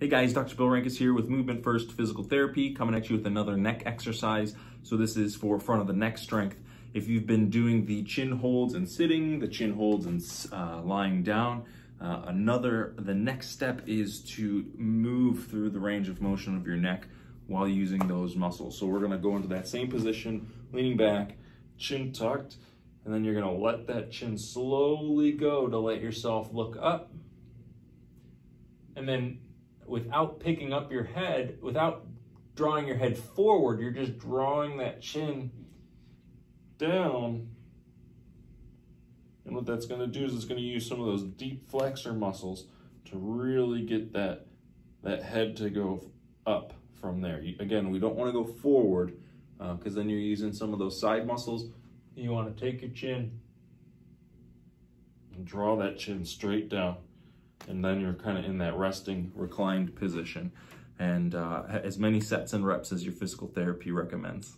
Hey guys, Dr. Bill Renkas here with Movement First Physical Therapy, coming at you with another neck exercise. So this is for front of the neck strength. If you've been doing the chin holds and sitting, the chin holds and uh, lying down, uh, another, the next step is to move through the range of motion of your neck while using those muscles. So we're gonna go into that same position, leaning back, chin tucked, and then you're gonna let that chin slowly go to let yourself look up. And then without picking up your head, without drawing your head forward, you're just drawing that chin down. And what that's going to do is it's going to use some of those deep flexor muscles to really get that, that head to go up from there. You, again, we don't want to go forward because uh, then you're using some of those side muscles. You want to take your chin and draw that chin straight down and then you're kind of in that resting reclined position and uh, as many sets and reps as your physical therapy recommends.